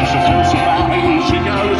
She about it, she goes,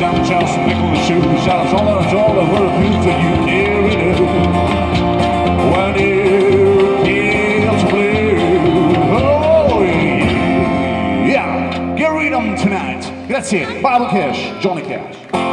all across the downtown, some nickel and shoes. I was all over, all over the booth, and you rid of. While you get the oh yeah. Yeah, get rid of them tonight. That's it. Bourbon Cash, Johnny Cash.